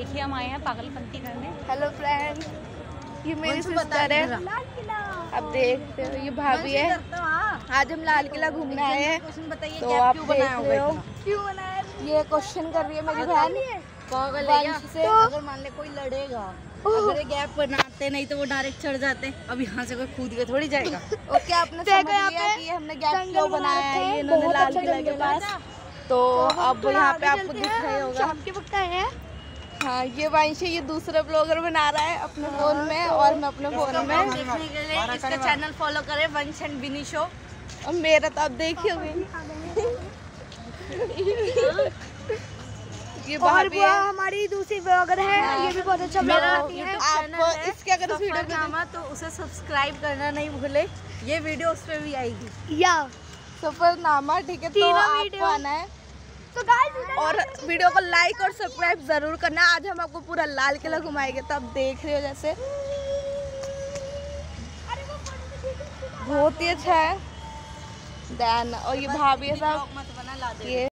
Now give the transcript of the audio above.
देखिए हम आए हैं पागलपंती करने हेलो फ्रेंड ये मेरी सिस्टर है। अब देखते हो ये भाभी है। आज हम लाल किला घूमने आए हैं। तो आप देख रहे हो। ये क्वेश्चन कर रही है मेरी बहन। वंश से। अगर मान ले कोई लड़ेगा अगर गैप बनाते नहीं तो वो डायरेक्ट चढ़ जाते। अब यहाँ से कोई कूद के थोड़ी जाएगा। ओके आपने समझ लिया कि हमने गैप क्यों बनाया है? ये इन्होंने लाल किला के पास। तो अब यहाँ पे आपको दिख रहा होगा। हैं हाँ ये वंश है ये दूसरा ब्लॉगर बना रहा है अपने फ़ोन में और मैं अपने फ़ोन में। देखने के लिए इसका चैनल फॉलो करें वंश एंड बिनी शो और मेरा तो आप देख ही होंगे ये और वो है। हमारी दूसरी ब्लॉगर है ये भी बहुत अच्छा ब्लॉग बनाती है। आप इसके अगर इस वीडियो को नामा तो उसे सब्सक्राइब करना नहीं भूले। ये वीडियो उस पर भी आएगी। या। सफरनामा ठीक है तो आपको आना है। तो और वीडियो को लाइक और सब्सक्राइब ज़रूर करना। आज हम आपको पूरा लाल किला घुमाएँगे तब आप देख रहे हो जैसे। बहुत ही अच्छा है। देन और ये भाभी साहब। मत बना ला दे। ये